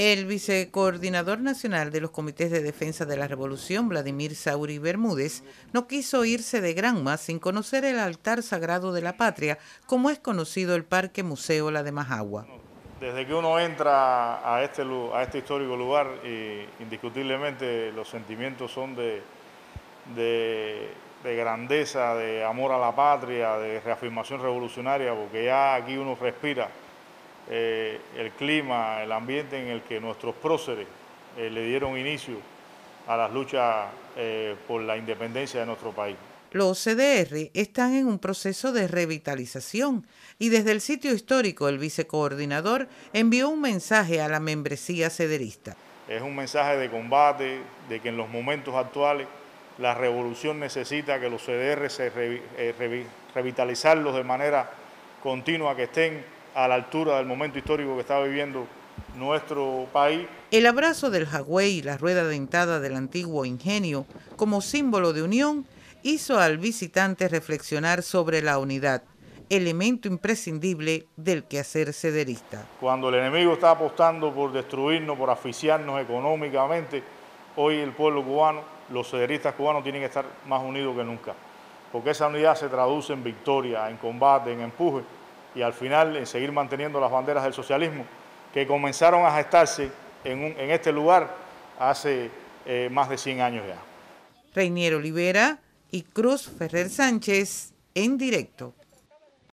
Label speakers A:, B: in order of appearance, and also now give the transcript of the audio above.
A: El vicecoordinador nacional de los comités de defensa de la revolución, Vladimir Sauri Bermúdez, no quiso irse de Granma sin conocer el altar sagrado de la patria, como es conocido el Parque Museo La de Majagua.
B: Desde que uno entra a este, a este histórico lugar, indiscutiblemente los sentimientos son de, de, de grandeza, de amor a la patria, de reafirmación revolucionaria, porque ya aquí uno respira eh, el clima, el ambiente en el que nuestros próceres eh, le dieron inicio a las luchas eh, por la independencia de nuestro país.
A: Los CDR están en un proceso de revitalización y desde el sitio histórico el vicecoordinador envió un mensaje a la membresía cederista.
B: Es un mensaje de combate, de que en los momentos actuales la revolución necesita que los CDR se revitalizarlos de manera continua, que estén a la altura del momento histórico que está viviendo nuestro país.
A: El abrazo del Jagüey y la rueda dentada del antiguo ingenio como símbolo de unión hizo al visitante reflexionar sobre la unidad, elemento imprescindible del quehacer cederista.
B: Cuando el enemigo está apostando por destruirnos, por asfixiarnos económicamente, hoy el pueblo cubano, los cederistas cubanos tienen que estar más unidos que nunca, porque esa unidad se traduce en victoria, en combate, en empuje y al final en seguir manteniendo las banderas del socialismo que comenzaron a gestarse en, este lugar hace eh, más de 100 años ya.
A: Reiniero Olivera y Cruz Ferrer Sánchez en directo.